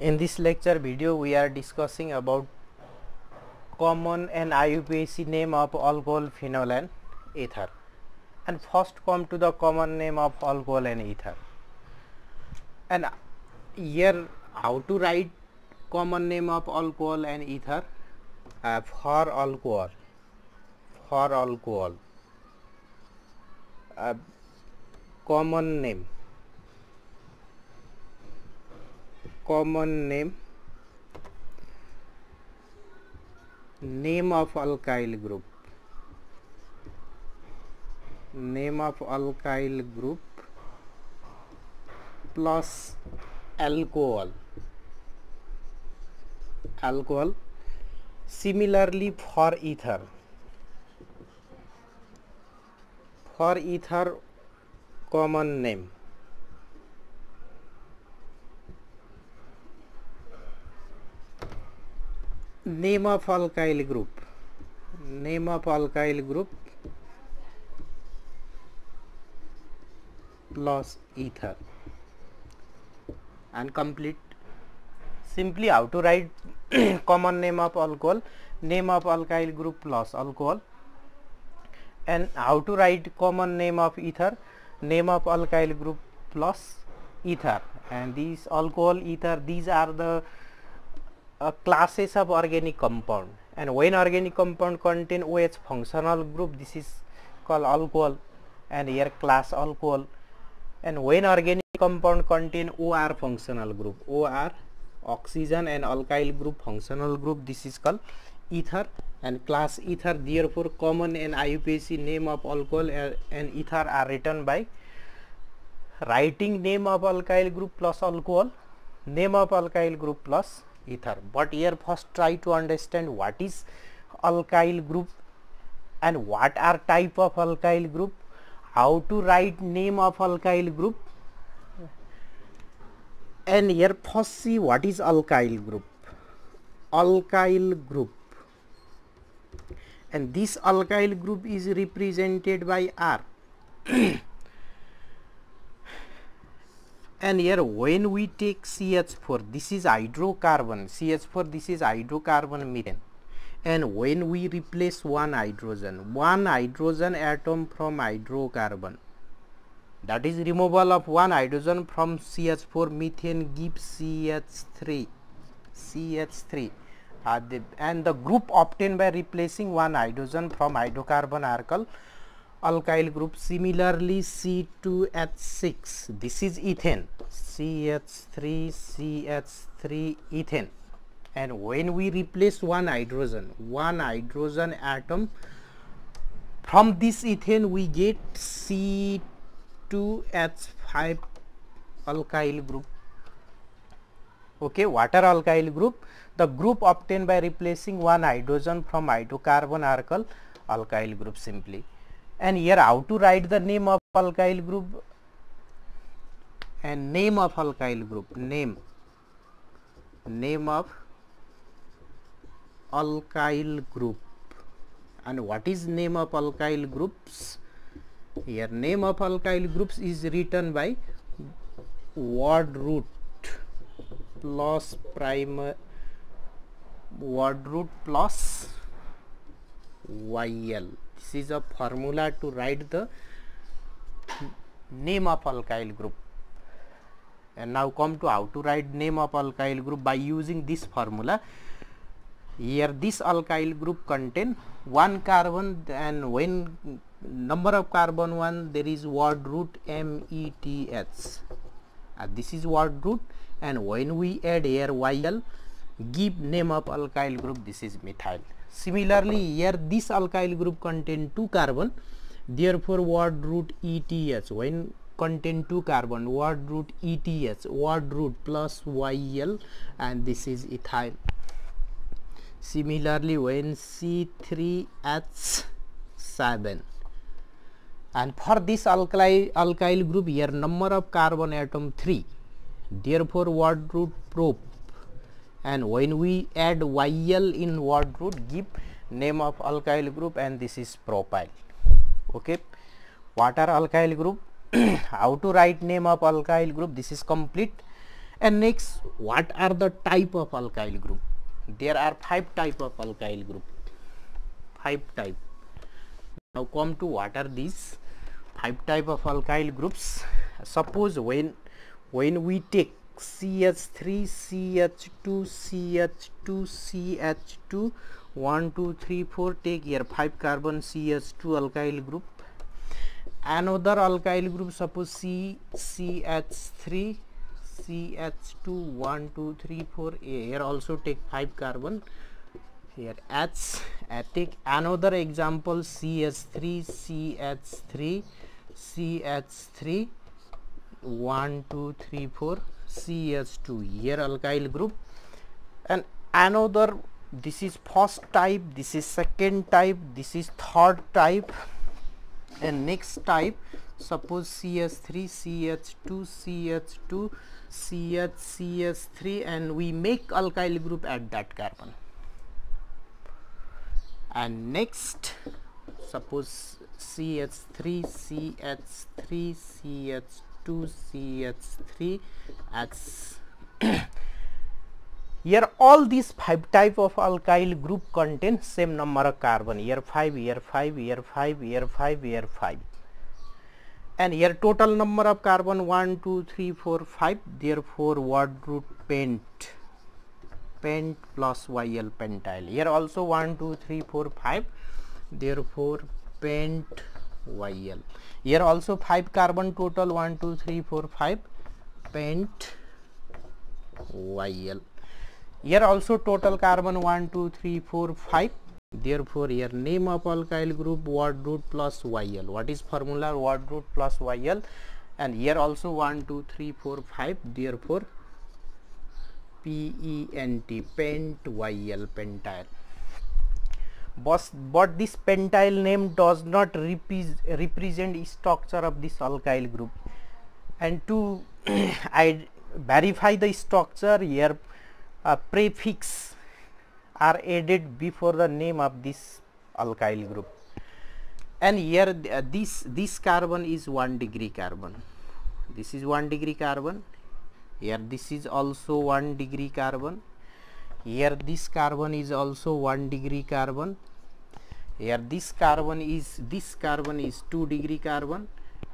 In this lecture video we are discussing about common and IUPAC name of alcohol, phenol and ether. And first come to the common name of alcohol and ether. And here how to write common name of alcohol and ether? Uh, for alcohol, for alcohol, uh, common name common name name of alkyl group name of alkyl group plus alcohol alcohol similarly for ether for ether common name name of alkyl group. Name of alkyl group plus ether. And complete. Simply how to write common name of alcohol. Name of alkyl group plus alcohol. And how to write common name of ether. Name of alkyl group plus ether. And these alcohol ether these are the classes of organic compound. And when organic compound contain OH functional group this is called alcohol and here class alcohol. And when organic compound contain OR functional group OR oxygen and alkyl group functional group this is called ether. And class ether therefore common and IUPAC name of alcohol and ether are written by writing name of alkyl group plus alcohol name of alkyl group plus ether. But here first try to understand what is alkyl group and what are type of alkyl group how to write name of alkyl group. And here first see what is alkyl group. Alkyl group. And this alkyl group is represented by R and here when we take CH4 this is hydrocarbon. CH4 this is hydrocarbon methane. And when we replace one hydrogen one hydrogen atom from hydrocarbon. That is removal of one hydrogen from CH4 methane gives CH3 CH3 uh, the, and the group obtained by replacing one hydrogen from hydrocarbon called alkyl group similarly C2H6 this is ethane. CH3 CH3 ethane. And when we replace one hydrogen one hydrogen atom from this ethane we get C2H5 alkyl group. Okay water alkyl group. The group obtained by replacing one hydrogen from hydrocarbon called alkyl group simply and here how to write the name of alkyl group? And name of alkyl group name name of alkyl group. And what is name of alkyl groups? Here name of alkyl groups is written by word root plus prime word root plus yl this is a formula to write the name of alkyl group. And now come to how to write name of alkyl group by using this formula. Here this alkyl group contain one carbon and when number of carbon one there is word root meth uh, this is word root. And when we add here yl give name of alkyl group this is methyl Similarly, here this alkyl group contain two carbon, therefore word root ETH when contain two carbon word root ETH word root plus YL and this is ethyl. Similarly, when C3H7 and for this alkyl alkyl group here number of carbon atom 3 therefore word root prop and when we add YL in word root give name of alkyl group and this is propyl. Okay. What are alkyl group? How to write name of alkyl group? This is complete. And next what are the type of alkyl group? There are five type of alkyl group. Five type. Now come to what are these five type of alkyl groups? Suppose when when we take CH3 CH2 CH2 CH2 1 2 3 4 take here. 5 carbon CH2 alkyl group. Another alkyl group suppose C CH3 CH2 1 2 3 4 here also take 5 carbon. Here H uh, take another example CH3 CH3 CH3 1 2 3 4 CH2 here alkyl group. And another this is first type this is second type this is third type and next type suppose CH3 CH2 CH2 CH CH3 and we make alkyl group at that carbon. And next suppose CH3 CH3 CH2 CH3 as here all these five type of alkyl group contain same number of carbon here 5 here 5 here 5 here 5 here 5 and here total number of carbon 1 2 3 4 5 therefore word root pent pent plus yl pentyl here also 1 2 3 4 5 therefore pent Y L here also five carbon total one two three four five pent Y L here also total carbon one two three four five therefore here name of alkyl group word root plus Y L what is formula word root plus Y L and here also one two three four five therefore P E N T pent Y L pentyl but, this pentyl name does not repre represent structure of this alkyl group. And to I verify the structure here a prefix are added before the name of this alkyl group. And here uh, this this carbon is 1 degree carbon. This is 1 degree carbon. Here this is also 1 degree carbon here this carbon is also 1 degree carbon. Here this carbon is this carbon is 2 degree carbon.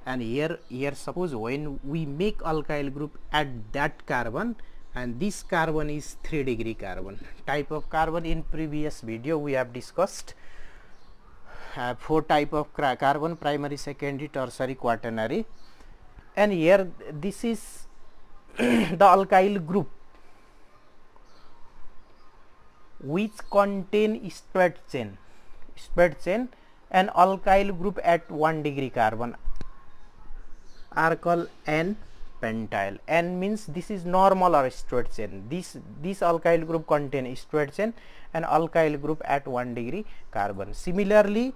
And here here suppose when we make alkyl group at that carbon and this carbon is 3 degree carbon. Type of carbon in previous video we have discussed. Uh, four type of carbon primary secondary tertiary quaternary. And here this is the alkyl group which contain straight chain. Straight chain and alkyl group at 1 degree carbon. Are called n pentyl n means this is normal or straight chain. This this alkyl group contain straight chain and alkyl group at 1 degree carbon. Similarly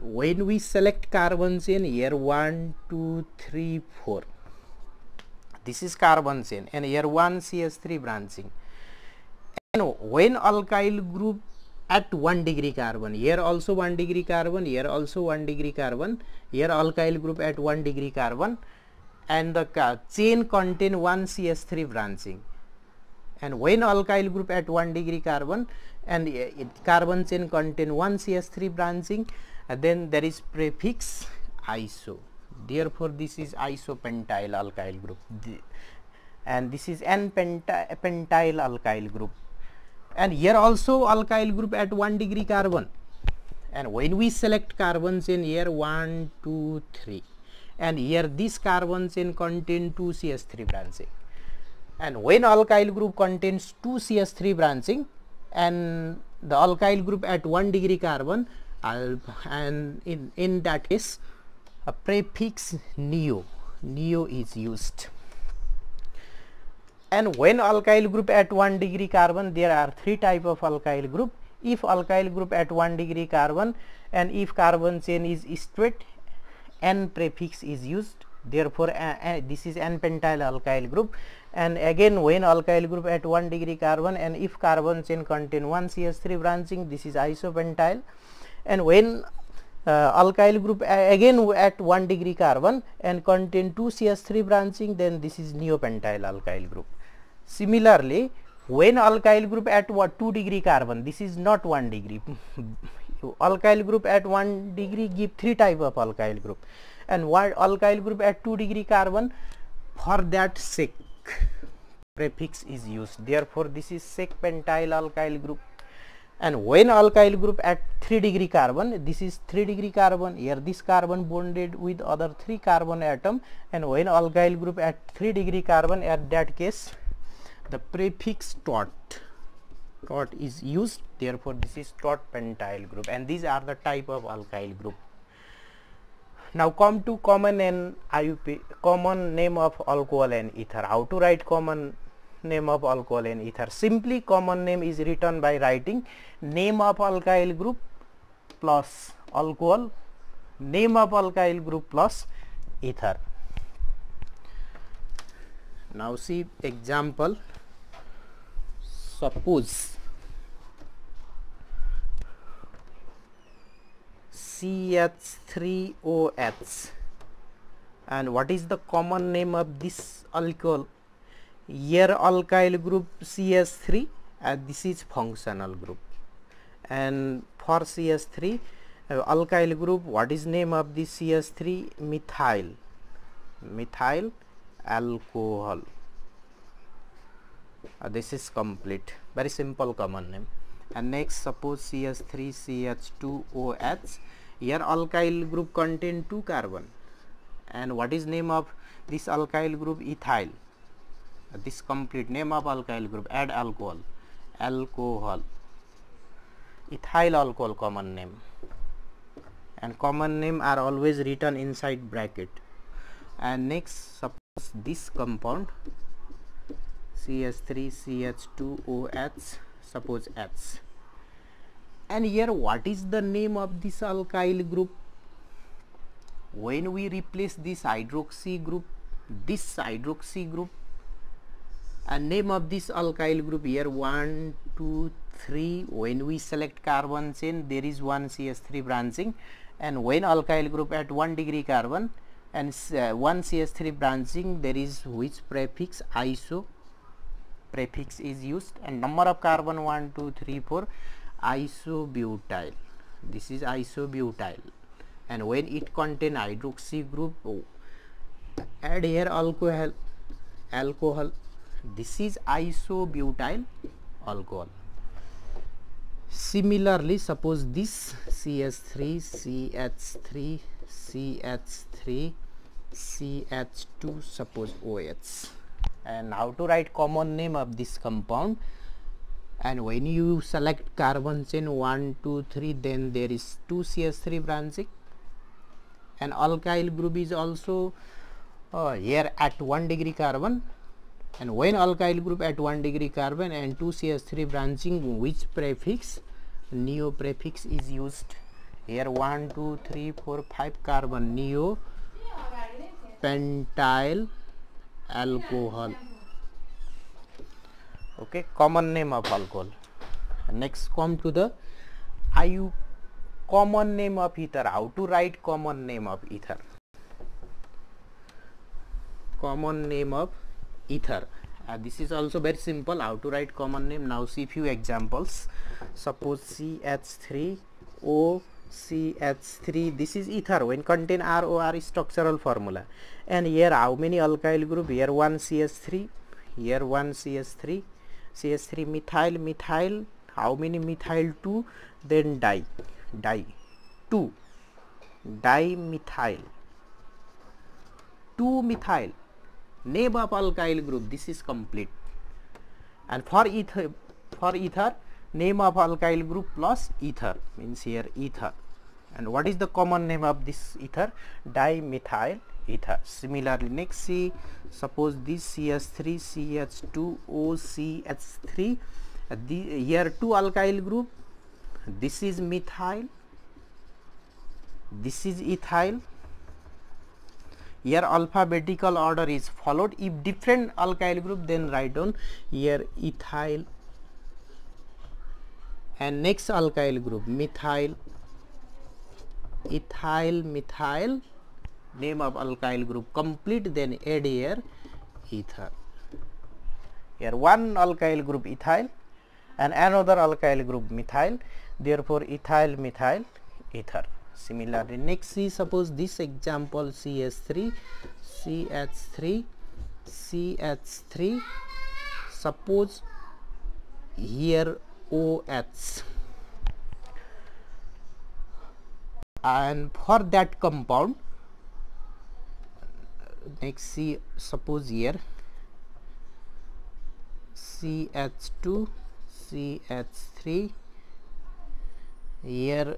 when we select carbon chain here 1 2 3 4 this is carbon chain. And here 1 ch3 branching and when alkyl group at 1 degree carbon here also 1 degree carbon here also 1 degree carbon here alkyl group at 1 degree carbon and the chain contain one CH3 branching. And when alkyl group at 1 degree carbon and it carbon chain contain one CH3 branching uh, then there is prefix iso. Therefore this is isopentyl alkyl group. The, and this is n pentyl alkyl group and here also alkyl group at 1 degree carbon. And when we select carbons in here 1 2 3 and here this carbons chain contain 2 CH3 branching. And when alkyl group contains 2 CH3 branching and the alkyl group at 1 degree carbon and in, in that case a prefix neo. Neo is used and when alkyl group at 1 degree carbon there are three type of alkyl group. If alkyl group at 1 degree carbon and if carbon chain is straight n prefix is used. Therefore uh, uh, this is n pentyl alkyl group. And again when alkyl group at 1 degree carbon and if carbon chain contain one ch3 branching this is isopentyl and when uh, alkyl group again at 1 degree carbon and contain 2 CH3 branching then this is neopentyl alkyl group. Similarly, when alkyl group at what 2 degree carbon this is not 1 degree. Alkyl group at 1 degree give 3 type of alkyl group. And what alkyl group at 2 degree carbon? For that sec prefix is used. Therefore this is sec pentyl alkyl group. And when alkyl group at 3 degree carbon this is 3 degree carbon. Here this carbon bonded with other 3 carbon atom. And when alkyl group at 3 degree carbon at that case the prefix tert tert is used therefore this is tert pentyl group and these are the type of alkyl group. Now come to common and IUP common name of alcohol and ether. How to write common name of alcohol and ether? Simply common name is written by writing name of alkyl group plus alcohol name of alkyl group plus ether. Now see example suppose CH3OH and what is the common name of this alcohol here alkyl group CH3 and this is functional group. And for CH3 uh, alkyl group what is name of this CH3 methyl. Methyl alcohol uh, this is complete. Very simple common name. And next suppose CH3 CH2OH here alkyl group contain two carbon. And what is name of this alkyl group? Ethyl. Uh, this complete name of alkyl group. Add alcohol. Alcohol. Ethyl alcohol common name. And common name are always written inside bracket. And next suppose this compound CH3 CH2OH suppose H. And here what is the name of this alkyl group? When we replace this hydroxy group this hydroxy group and name of this alkyl group here 1 2 3 when we select carbon chain there is one ch3 branching. And when alkyl group at 1 degree carbon and uh, one ch3 branching there is which prefix? Iso prefix is used and number of carbon 1 2 3 4 isobutyl this is isobutyl and when it contain hydroxy group oh, add here alcohol alcohol. This is isobutyl alcohol. Similarly suppose this ch3 ch3 ch3 ch2 suppose oh and how to write common name of this compound. And when you select carbon chain 1 2 3 then there is 2 ch3 branching. And alkyl group is also uh, here at 1 degree carbon. And when alkyl group at 1 degree carbon and 2 ch3 branching which prefix? Neo prefix is used. Here 1 2 3 4 5 carbon. Neo pentyl alcohol okay common name of alcohol next come to the IU common name of ether how to write common name of ether common name of ether uh, this is also very simple how to write common name now see few examples suppose ch3 o CH3 this is ether when contain ROR structural formula and here how many alkyl group here one CH3 here one CH3 CH3 methyl methyl how many methyl 2 then di di 2 dimethyl 2 methyl name of alkyl group this is complete and for ether for ether name of alkyl group plus ether means here ether. And what is the common name of this ether? Dimethyl ether. Similarly next see suppose this ch3 ch2och3 uh, the here two alkyl group. This is methyl. This is ethyl. Here alphabetical order is followed. If different alkyl group then write down here ethyl and next alkyl group methyl ethyl methyl name of alkyl group complete then add here ether here one alkyl group ethyl and another alkyl group methyl therefore ethyl methyl ether similarly next see suppose this example ch3 ch3 ch3 suppose here OH and for that compound next see suppose here CH2 CH3 here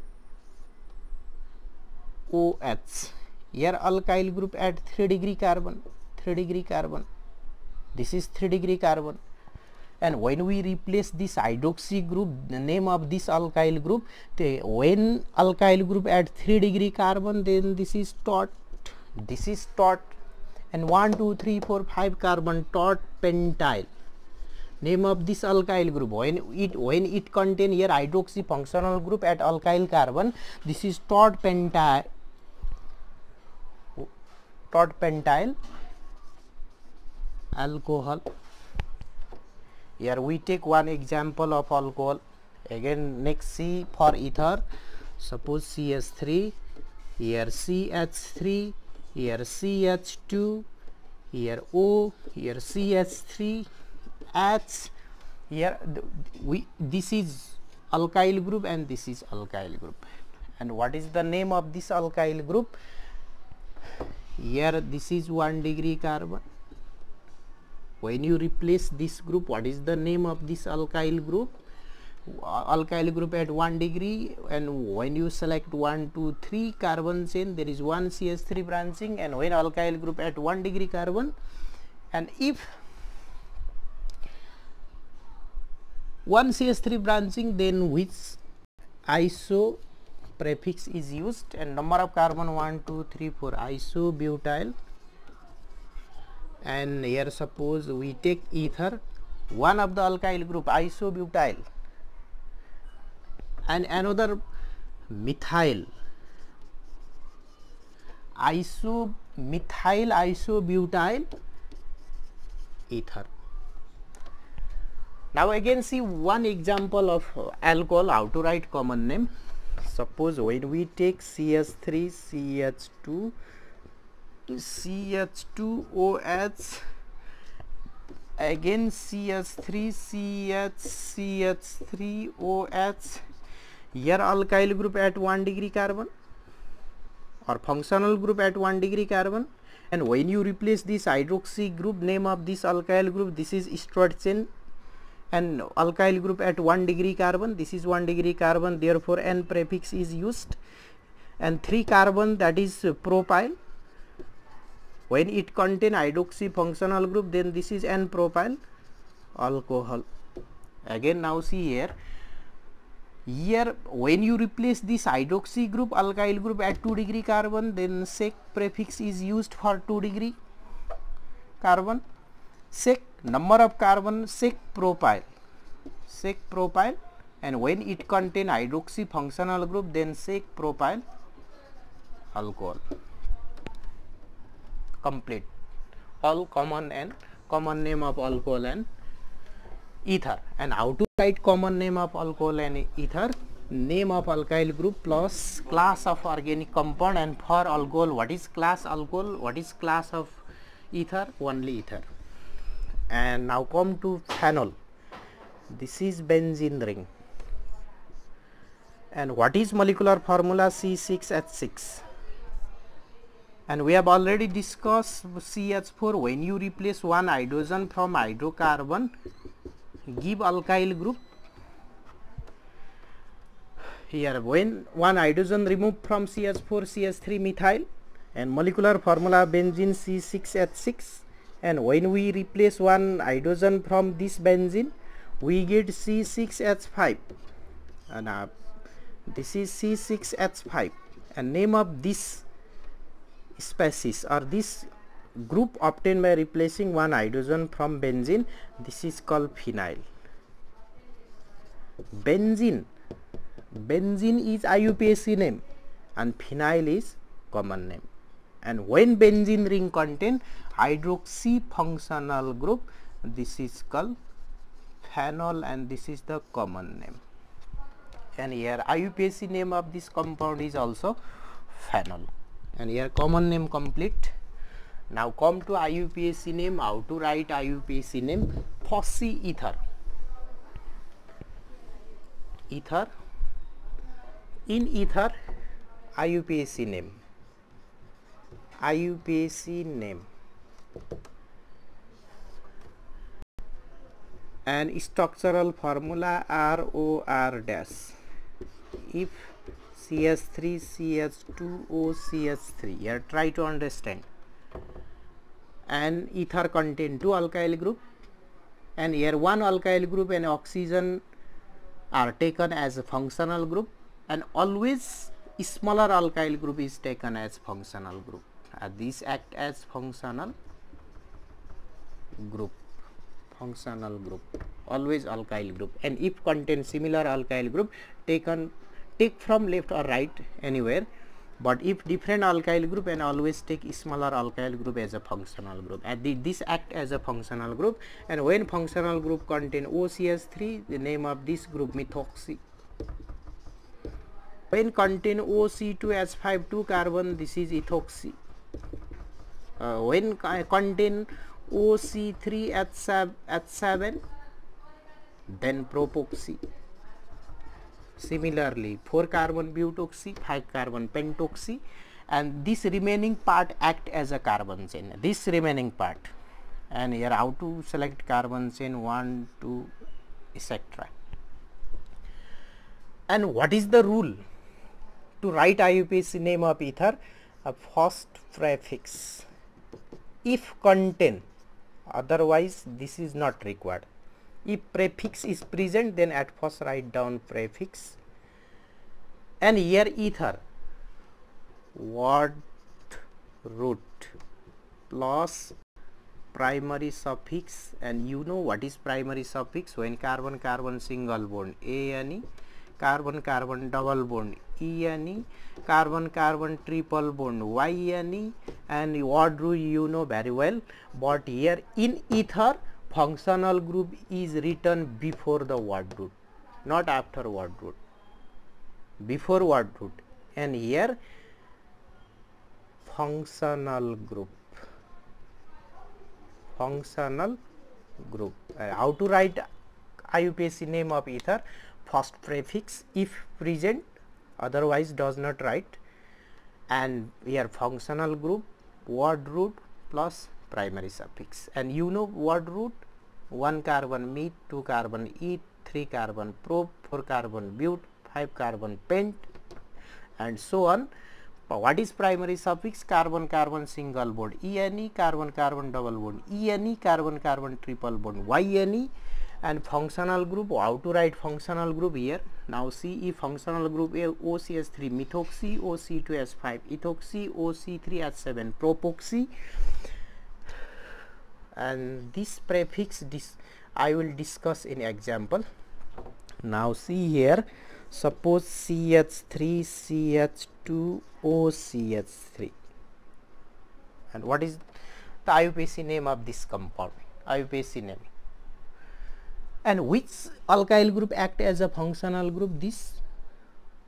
OH here alkyl group at 3 degree carbon 3 degree carbon this is 3 degree carbon and when we replace this hydroxy group the name of this alkyl group the, when alkyl group at 3 degree carbon then this is tert this is tert and 1 2 3 4 5 carbon tert pentyl name of this alkyl group. When it when it contain here hydroxy functional group at alkyl carbon this is tert pentyl tert pentyl alcohol here we take one example of alcohol. Again next C for ether. Suppose CS3 here CH3 here CH2 here O. Here CH3 H here we this is alkyl group and this is alkyl group. And what is the name of this alkyl group? Here this is 1 degree carbon when you replace this group what is the name of this alkyl group? Alkyl group at 1 degree and when you select 1 2 3 carbon chain there is one ch3 branching and when alkyl group at 1 degree carbon and if one ch3 branching then which iso prefix is used and number of carbon 1 2 3 4 isobutyl and here suppose we take ether one of the alkyl group isobutyl and another methyl. Iso methyl isobutyl ether. Now again see one example of alcohol how to write common name. Suppose when we take ch3 ch2 CH2OH again CH3 CH CH3OH here alkyl group at 1 degree carbon or functional group at 1 degree carbon. And when you replace this hydroxy group name of this alkyl group this is straight chain. And alkyl group at 1 degree carbon this is 1 degree carbon. Therefore n prefix is used. And 3 carbon that is propyl when it contain hydroxy functional group then this is n propyl alcohol. Again now see here. Here when you replace this hydroxy group alkyl group at 2 degree carbon then sec prefix is used for 2 degree carbon. Sec number of carbon sec propyl. Sec propyl and when it contain hydroxy functional group then sec propyl alcohol complete. All common and common name of alcohol and ether. And how to write common name of alcohol and ether? Name of alkyl group plus class of organic compound and for alcohol what is class alcohol? What is class of ether? Only ether. And now come to phenol. This is benzene ring. And what is molecular formula C6H6 and we have already discussed CH4 when you replace one hydrogen from hydrocarbon give alkyl group. Here when one hydrogen removed from CH4 CH3 methyl and molecular formula benzene C6H6 and when we replace one hydrogen from this benzene we get C6H5 and uh, this is C6H5 and name of this species. Or this group obtained by replacing one hydrogen from benzene? This is called phenyl. Benzene. Benzene is IUPAC name and phenyl is common name. And when benzene ring contain hydroxy functional group this is called phenol and this is the common name. And here IUPAC name of this compound is also phenol and here common name complete now come to IUPAC name how to write IUPAC name Fossy ether ether in ether IUPAC name IUPAC name and structural formula ROR dash if CS3 CH2O CH3 here try to understand. And ether contain two alkyl group. And here one alkyl group and oxygen are taken as a functional group. And always smaller alkyl group is taken as functional group. Uh, these act as functional group. Functional group. Always alkyl group. And if contain similar alkyl group taken take from left or right anywhere but if different alkyl group and always take smaller alkyl group as a functional group. And the, this act as a functional group and when functional group contain OCS3 the name of this group methoxy. When contain OC2 as 5 2 carbon this is ethoxy. Uh, when contain OC3 at, sab at 7 then propoxy similarly 4 carbon butoxy 5 carbon pentoxy and this remaining part act as a carbon chain. This remaining part. And here how to select carbon chain? 1 2 etc and what is the rule? To write IUPAC name of ether a first prefix. If contain otherwise this is not required if prefix is present then at first write down prefix. And here ether. Word root plus primary suffix. And you know what is primary suffix? When carbon carbon single bond a and e. Carbon carbon double bond E and E, carbon carbon triple bond Y and E. And what do you know very well. But here in ether functional group is written before the word root not after word root. Before word root. And here functional group. Functional group. Uh, how to write IUPAC name of ether? First prefix if present otherwise does not write. And here functional group word root plus primary suffix. And you know word root 1 carbon meth 2 carbon eth 3 carbon prop 4 carbon but 5 carbon pent and so on what is primary suffix carbon carbon single bond ene carbon carbon double bond ene carbon carbon triple bond yne and functional group how to write functional group here now see if functional group A OCS3 methoxy OC2S5 ethoxy OC3S7 propoxy and this prefix this I will discuss in example. Now see here suppose CH3 CH2 OCH3 and what is the IUPAC name of this compound? IUPAC name. And which alkyl group act as a functional group? This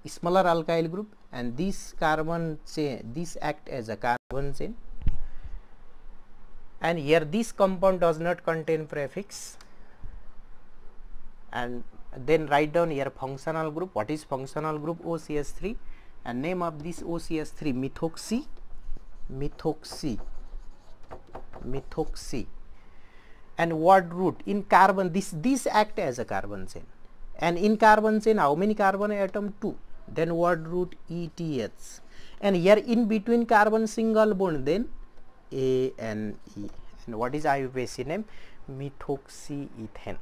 smaller alkyl group and this carbon chain this act as a carbon chain and here this compound does not contain prefix. And then write down here functional group. What is functional group? OCS3 and name of this OCS3 methoxy. Methoxy. Methoxy. And what root? In carbon this this act as a carbon chain. And in carbon chain how many carbon atom? 2 then what root? ETH and here in between carbon single bond then A and E. And what is IUPAC name? Methoxyethane.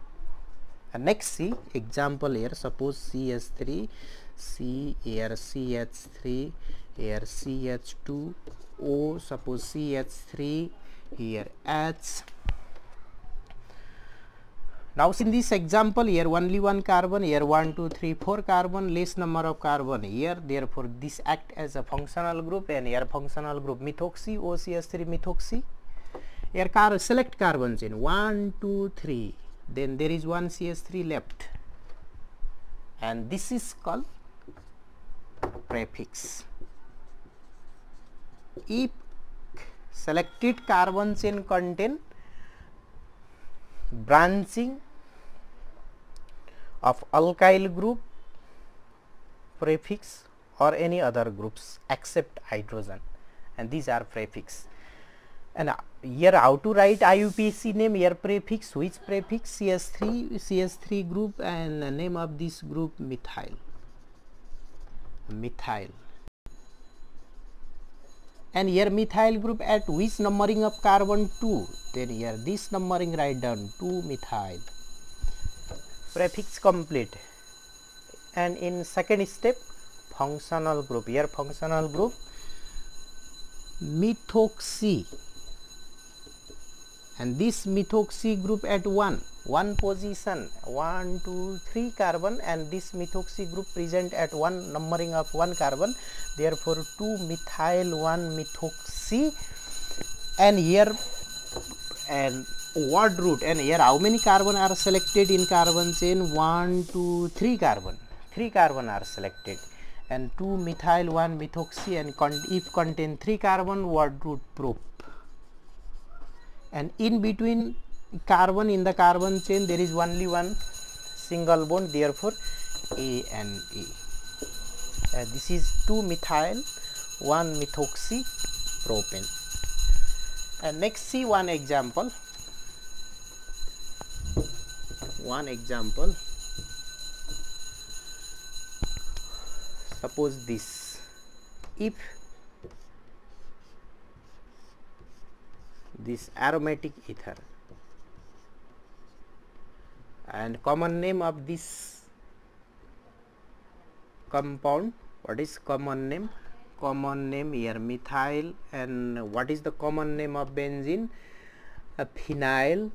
And next see example here. Suppose CS3 C here CH3 here CH2 O suppose CH3 here. H now in this example here only one carbon here one two three four carbon less number of carbon. Here therefore this act as a functional group and here functional group methoxy OCS3 methoxy. Here car select carbon chain one two three. Then there is one CS3 left. And this is called prefix. If selected carbon chain contain branching of alkyl group prefix or any other groups except hydrogen. And these are prefix. And uh, here how to write IUPAC name? Here prefix which prefix? CS3 CS3 group and name of this group methyl. Methyl. And here methyl group at which numbering of carbon 2 then here this numbering write down 2 methyl prefix complete and in second step functional group here functional group methoxy and this methoxy group at 1 one position 1 2 3 carbon and this methoxy group present at one numbering of one carbon therefore 2 methyl 1 methoxy and here and word root. And here how many carbon are selected in carbon chain? 1 2 3 carbon. 3 carbon are selected. And 2 methyl 1 methoxy and con if contain 3 carbon what root prop and in between carbon in the carbon chain there is only one single bond therefore A and A. Uh, this is 2 methyl 1 methoxy propane. And next see one example one example. Suppose this. If this aromatic ether and common name of this compound what is common name? Common name here methyl and what is the common name of benzene? A phenyl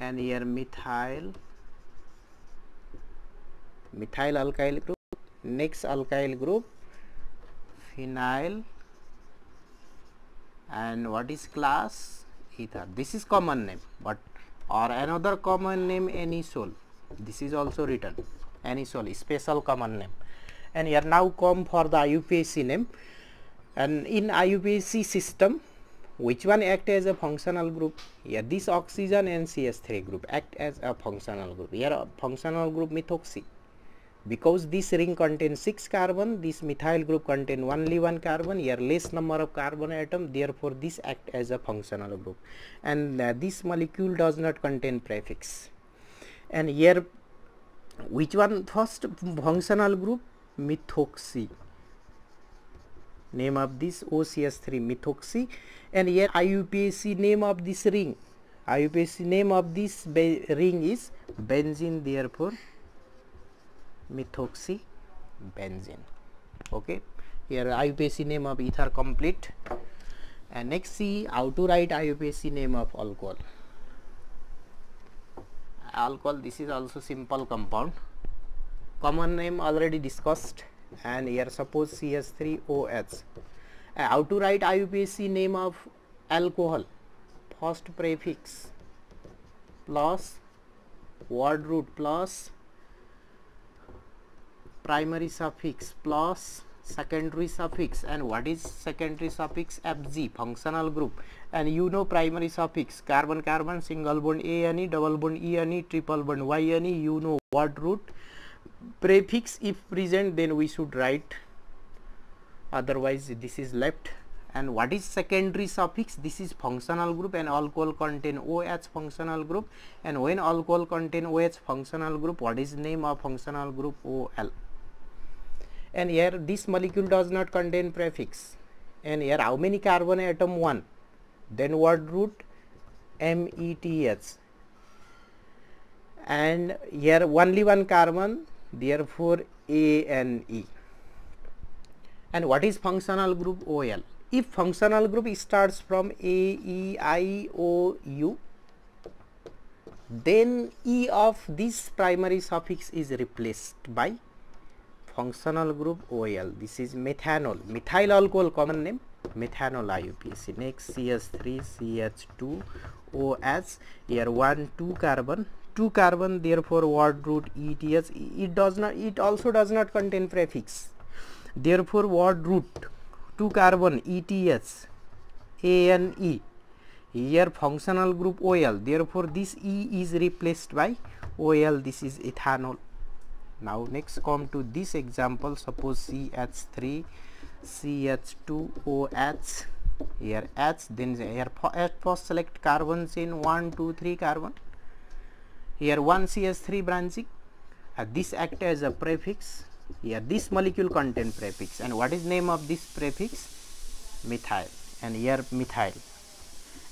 and here methyl. Methyl alkyl group. Next alkyl group phenyl. And what is class? Ether. This is common name but or another common name anisole. This is also written. Anisole special common name. And here now come for the IUPAC name. And in IUPAC system which one act as a functional group? Here this oxygen and CS3 group act as a functional group. Here a functional group methoxy. Because this ring contains 6 carbon this methyl group contain only one carbon here less number of carbon atom therefore this act as a functional group. And uh, this molecule does not contain prefix. And here which one first functional group? Methoxy. Name of this OCS3 methoxy and here IUPAC name of this ring. IUPAC name of this ring is benzene therefore methoxy benzene. Okay? Here IUPAC name of ether complete. And next see how to write IUPAC name of alcohol. Alcohol this is also simple compound. Common name already discussed. And here suppose CS3OH uh, how to write IUPAC name of alcohol? First prefix plus word root plus primary suffix plus secondary suffix. And what is secondary suffix? Fg functional group. And you know primary suffix carbon carbon single bond a and e double bond e and e triple bond y and e you know word root. Prefix if present then we should write otherwise this is left. And what is secondary suffix? This is functional group and alcohol contain OH functional group. And when alcohol contain OH functional group what is name of functional group? OL and here this molecule does not contain prefix. And here how many carbon atom? 1 then word root? METH and here only one carbon therefore A and what is functional group OL if functional group starts from A E I O U then E of this primary suffix is replaced by functional group OL. This is methanol, methyl alcohol common name, methanol IUPAC. Next CH3, CH2, OH, here 1, 2 carbon, 2 carbon, therefore word root ETS, it does not, it also does not contain prefix. Therefore what root 2 carbon ETS, ANE, here functional group OL, therefore this E is replaced by OL, this is ethanol. Now next come to this example. Suppose ch3 ch2oh here h then here at first select carbon chain 1 2 3 carbon. Here one ch3 branching. Uh, this act as a prefix here this molecule contain prefix. And what is name of this prefix? Methyl. And here methyl.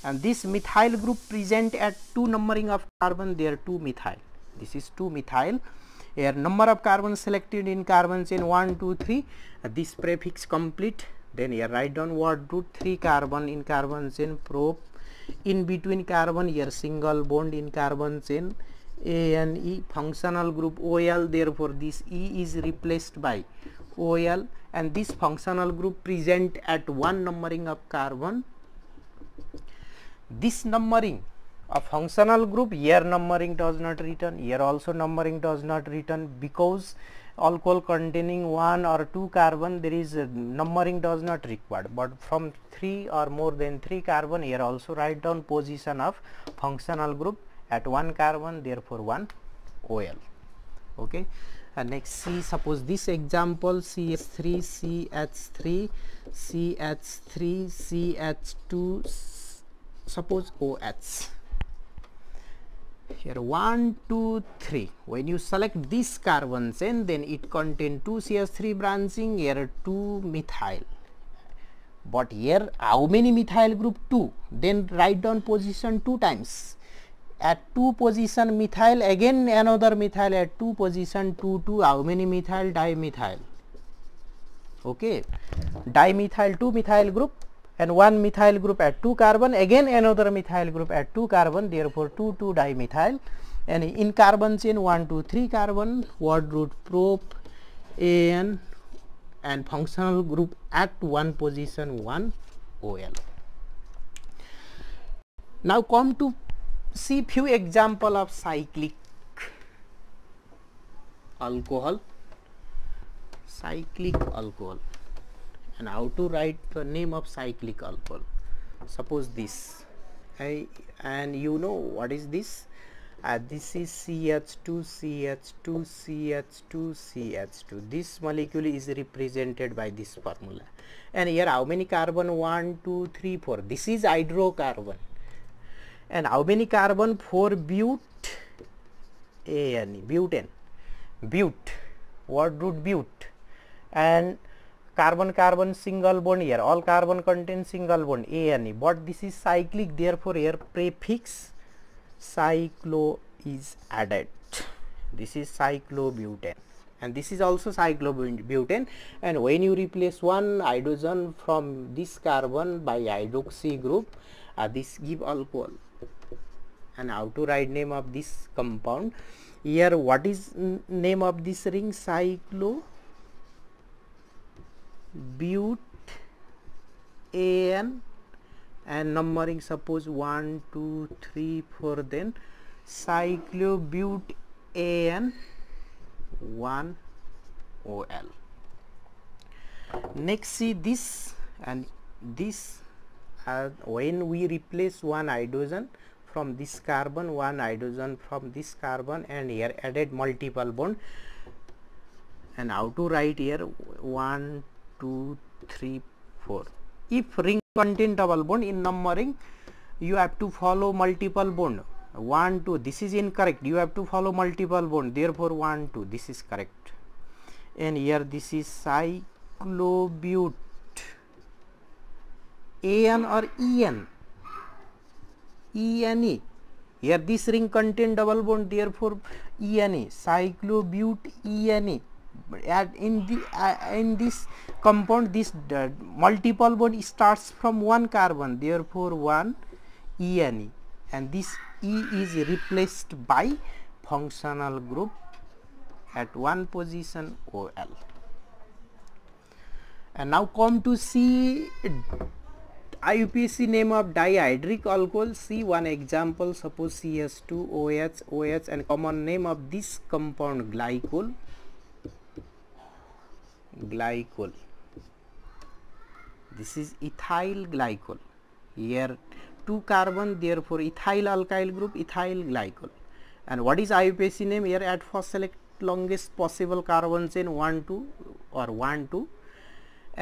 And this methyl group present at two numbering of carbon there are two methyl. This is two methyl. Here number of carbon selected in carbon chain 1 2 3 uh, this prefix complete. Then here write down word root 3 carbon in carbon chain prop in between carbon here single bond in carbon chain a and e functional group ol therefore this e is replaced by ol and this functional group present at one numbering of carbon. This numbering a functional group here numbering does not return here also numbering does not return because alcohol containing one or two carbon there is numbering does not required. But from three or more than three carbon here also write down position of functional group at one carbon therefore one OL okay? And next C suppose this example CH3 CH3 CH3 CH2 suppose OH here 1 2 3 when you select this carbon chain then it contain 2 ch3 branching here 2 methyl. But here how many methyl group? 2 then write down position two times at 2 position methyl again another methyl at 2 position 2 2 how many methyl? Dimethyl. Okay. Dimethyl 2 methyl group and one methyl group at 2 carbon again another methyl group at 2 carbon therefore 2 2 dimethyl. And in carbon chain 1 2 3 carbon word root prop an and functional group at one position 1 ol now come to see few example of cyclic. Alcohol. Cyclic. Alcohol. And how to write the name of cyclic alcohol? Suppose this. I, and you know what is this? Uh, this is CH2 CH2 CH2 CH2 this molecule is represented by this formula. And here how many carbon? 1 2 3 4 this is hydrocarbon and how many carbon 4 but and butane but what root but and carbon carbon single bond here. All carbon contain single bond. A and e. But this is cyclic therefore here prefix cyclo is added. This is cyclobutane and this is also cyclobutane and when you replace one hydrogen from this carbon by hydroxy group uh, this give alcohol and how to write name of this compound. Here what is name of this ring? Cyclo but an and numbering suppose 1 2 3 4 then cyclobut an 1 ol next see this and this uh, when we replace one hydrogen from this carbon one hydrogen from this carbon and here added multiple bond. And how to write here? 1 2 3 4 if ring contain double bond in numbering you have to follow multiple bond. 1 2 this is incorrect. You have to follow multiple bond. Therefore 1 2 this is correct. And here this is cyclobut an or en ene here this ring contain double bond therefore ene cyclobut ene at in the uh, in this compound this uh, multiple bond starts from one carbon therefore one ene and this E is replaced by functional group at one position OL. And now come to see IUPAC name of dihydric alcohol. See one example suppose CS2 OH OH and common name of this compound glycol. Glycol. This is ethyl glycol. Here two carbon therefore ethyl alkyl group ethyl glycol. And what is IUPAC name? Here at first select longest possible carbon chain 1 2 or 1 2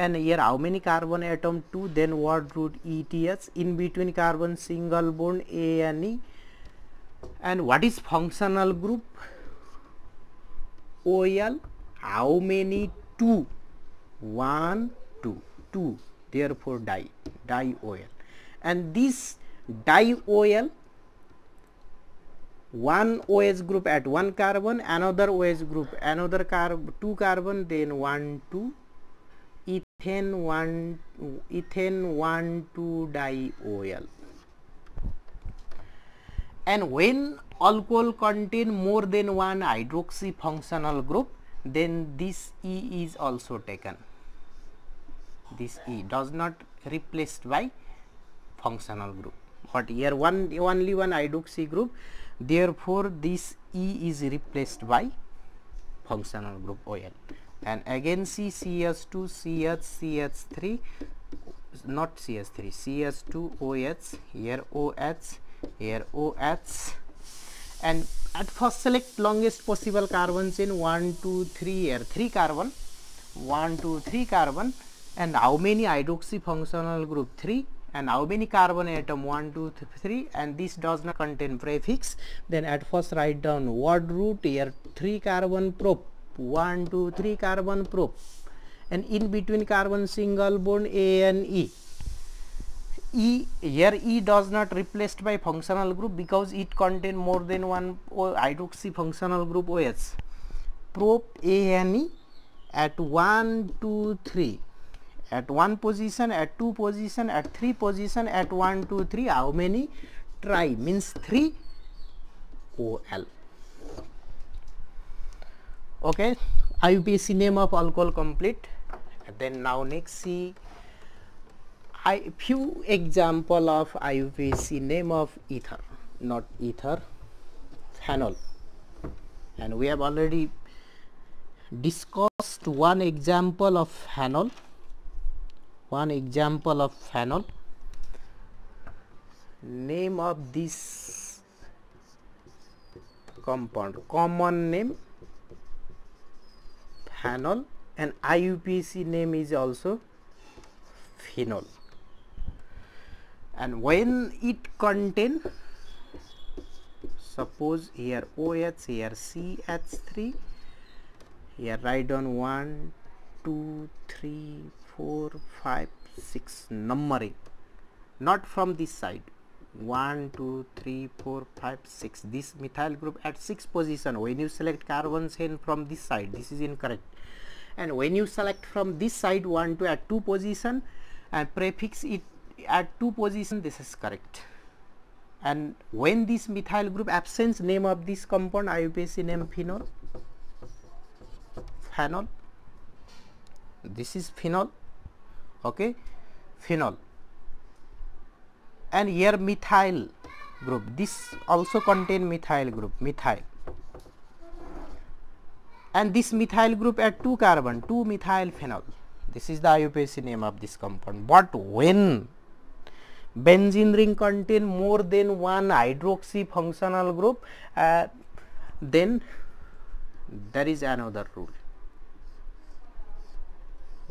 and here how many carbon atom 2 then what root ETS in between carbon single bond A and E. And what is functional group? OL how many? 2 1 2 2 therefore di di OL and this di OL one OH group at one carbon another OH group another carb two carbon then one two ethane one ethane one two diol and when alcohol contain more than one hydroxy functional group then this E is also taken. This E does not replaced by functional group. But here one only one hydroxy group therefore this E is replaced by functional group OL and again see CS2 CH CH3 not CS3 CS2 OH here OH here OH and at first select longest possible carbon chain 1 2 3 here 3 carbon 1 2 3 carbon. And how many hydroxy functional group? 3 and how many carbon atom? 1 2 3 and this does not contain prefix. Then at first write down word root here 3 carbon prop 1 2 3 carbon prop and in between carbon single bond A and E. E here E does not replaced by functional group because it contain more than one hydroxy functional group OH prop A and E at 1 2 3 at one position at two position at three position at one two three how many? Tri means 3 OL okay. IUPAC name of alcohol complete. Then now next see I few example of IUPAC name of ether not ether phenol. And we have already discussed one example of phenol one example of phenol. Name of this compound common name phenol and IUPAC name is also phenol. And when it contain suppose here OH here CH3 here write down 1 2 3 4 5 6 numbering. Not from this side. 1 2 3 4 5 6 this methyl group at 6 position. When you select carbon chain from this side this is incorrect and when you select from this side 1 to at 2 position and prefix it at 2 position this is correct. And when this methyl group absence name of this compound IUPAC name phenol. Phenol. This is phenol. Okay? Phenol. And here methyl group. This also contain methyl group methyl and this methyl group at 2 carbon 2 methyl phenol. This is the IUPAC name of this compound. But when benzene ring contain more than one hydroxy functional group uh, then there is another rule.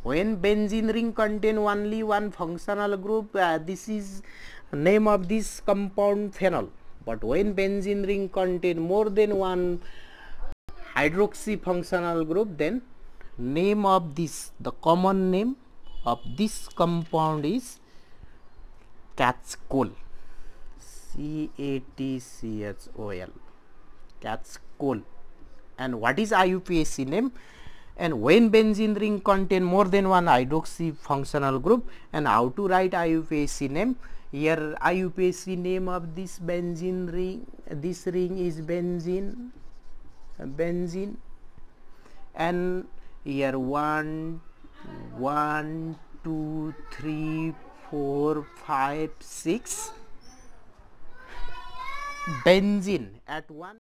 When benzene ring contain only one functional group uh, this is name of this compound phenol. But when benzene ring contain more than one hydroxy functional group then name of this the common name of this compound is catechol c a t c h o l catechol and what is iupac name? And when benzene ring contain more than one hydroxy functional group and how to write IUPAC name? Here IUPAC name of this benzene ring this ring is benzene benzene. And here one one two three four five six. Benzene at one